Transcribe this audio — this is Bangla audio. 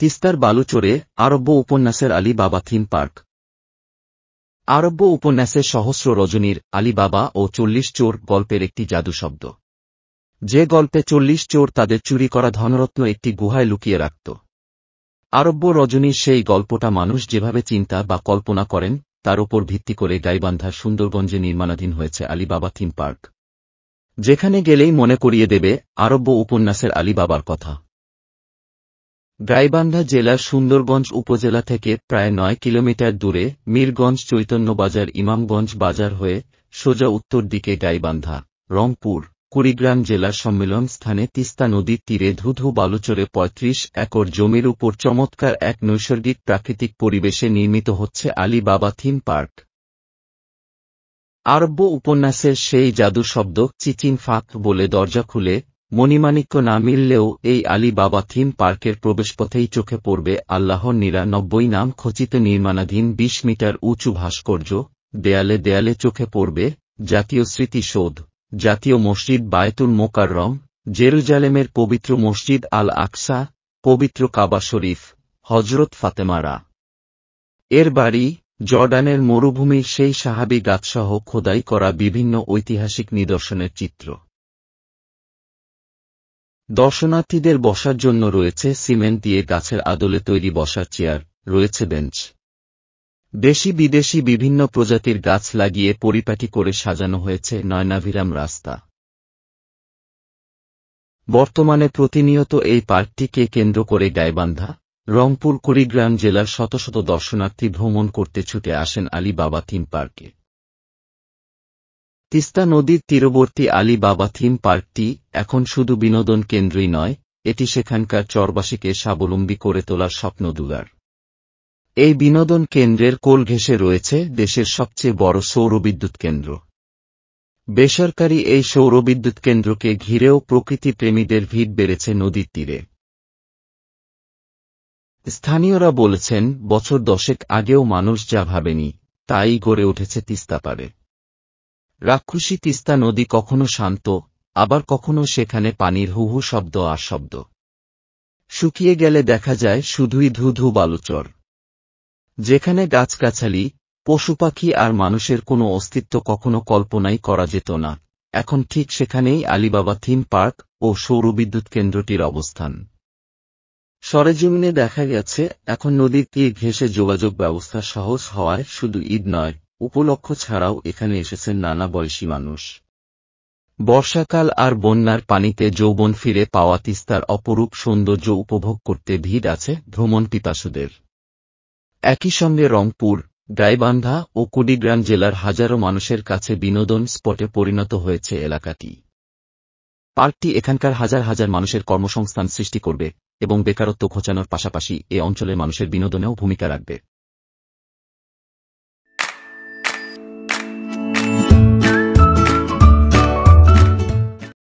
তিস্তার বালুচরে আরব্য উপন্যাসের আলী বাবা থিম পার্ক। আরব্য উপন্যাসের সহস্র রজনীর আলী বাবা ও চল্লিশ চোর গল্পের একটি জাদু শব্দ। যে গল্পে চল্লিশ চোর তাদের চুরি করা ধনরত্ন একটি গুহায় লুকিয়ে রাখত। আরব্য রজনীর সেই গল্পটা মানুষ যেভাবে চিন্তা বা কল্পনা করেন, তার উপর ভিত্তি করে গাইবান্ধার সুন্দরগঞ্জে নির্মাণাধীন হয়েছে আলীবাবা থিম পার্ক। যেখানে গেলেই মনে করিয়ে দেবে আরব্য উপন্যাসের আলীবাবার কথা। গাইবান্ধা জেলার সুন্দরগঞ্জ উপজেলা থেকে প্রায় নয় কিলোমিটার দূরে মীরগঞ্জ চৈতন্যবাজার ইমামগঞ্জ বাজার হয়ে সোজা উত্তর দিকে গাইবান্ধা, রংপুর, কুড়িগ্রাম জেলার সম্মেলন স্থানে তিস্তা নদীর তীরে ধুধু বালুচরে ৩৫ একর জমির উপর চমৎকার এক নৈসর্গিক প্রাকৃতিক পরিবেশে নির্মিত হচ্ছে আলী বাবা থিম পার্ক। আরব্য উপন্যাসের সেই জাদু শব্দ চিচিন ফাঁক বলে দরজা খুলে মণিমাণিক্য না মিললেও এই আলী বাবা থিম পার্কের প্রবেশপথেই চোখে পড়বে আল্লাহর নিরানব্বই নাম খচিত নির্মাণাধীন ২০ মিটার উঁচু ভাস্কর্য, দেয়ালে দেয়ালে চোখে পড়বে জাতীয় স্মৃতিসৌধ, জাতীয় মসজিদ বায়তুল মোকাররম, জেরুজালেমের পবিত্র মসজিদ আল আকসা পবিত্র কাবা শরীফ হজরত ফাতেমারা। এর বাড়ি জর্ডানের মরুভূমির সেই সাহাবি গাছসহ খোদাই করা বিভিন্ন ঐতিহাসিক নিদর্শনের চিত্র। দর্শনার্থীদের বসার জন্য রয়েছে সিমেন্ট দিয়ে গাছের আদলে তৈরি বসার চেয়ার, রয়েছে বেঞ্চ। দেশি বিদেশি বিভিন্ন প্রজাতির গাছ লাগিয়ে পরিপাটি করে সাজানো হয়েছে নয়নাভিরাম রাস্তা। বর্তমানে প্রতিনিয়ত এই পার্কটিকে কেন্দ্র করে গাইবান্ধা, রংপুর, কুড়িগ্রাম জেলার শত শত দর্শনার্থী ভ্রমণ করতে ছুটে আসেন আলী বাবা থিম পার্কে। তিস্তা নদীর তীরবর্তী আলী বাবা থিম পার্কটি এখন শুধু বিনোদন কেন্দ্রই নয়, এটি সেখানকার চরবাসীকে স্বাবলম্বী করে তোলার স্বপ্ন দুলার। এই বিনোদন কেন্দ্রের কোল ঘেঁষে রয়েছে দেশের সবচেয়ে বড় সৌরবিদ্যুৎ কেন্দ্র। বেসরকারি এই সৌরবিদ্যুৎ কেন্দ্রকে ঘিরেও প্রকৃতি প্রেমীদের ভিড় বেড়েছে নদীর তীরে। স্থানীয়রা বলেছেন, বছর দশেক আগেও মানুষ যা ভাবেনি, তাই গড়ে উঠেছে তিস্তাপারে রাক্ষসী তিস্তা নদী কখনো শান্ত, আবার কখনো সেখানে পানির হুহু শব্দ আর শব্দ। শুকিয়ে গেলে দেখা যায় শুধুই ধু ধু বালুচর। যেখানে গাছগাছালি পশু পাখি আর মানুষের কোনো অস্তিত্ব কখনো কল্পনাই করা যেত না। এখন ঠিক সেখানেই আলিবাবা থিম পার্ক ও সৌরবিদ্যুৎ কেন্দ্রটির অবস্থান। সরেজমিনে দেখা গেছে, এখন নদীর তীর ঘেঁষে যোগাযোগ ব্যবস্থা সহজ হওয়ায় শুধু ঈদ নয় উপলক্ষ ছাড়াও এখানে এসেছেন নানা বয়সী মানুষ। বর্ষাকাল আর বন্যার পানিতে যৌবন ফিরে পাওয়া তিস্তার অপরূপ সৌন্দর্য উপভোগ করতে ভিড় আছে ভ্রমণ পিপাসুদের। একই সঙ্গে রংপুর, গাইবান্ধা ও কুড়িগ্রাম জেলার হাজারো মানুষের কাছে বিনোদন স্পটে পরিণত হয়েছে এলাকাটি। পার্কটি এখানকার হাজার হাজার মানুষের কর্মসংস্থান সৃষ্টি করবে এবং বেকারত্ব ঘোচানোর পাশাপাশি এ অঞ্চলের মানুষের বিনোদনেও ভূমিকা রাখবে।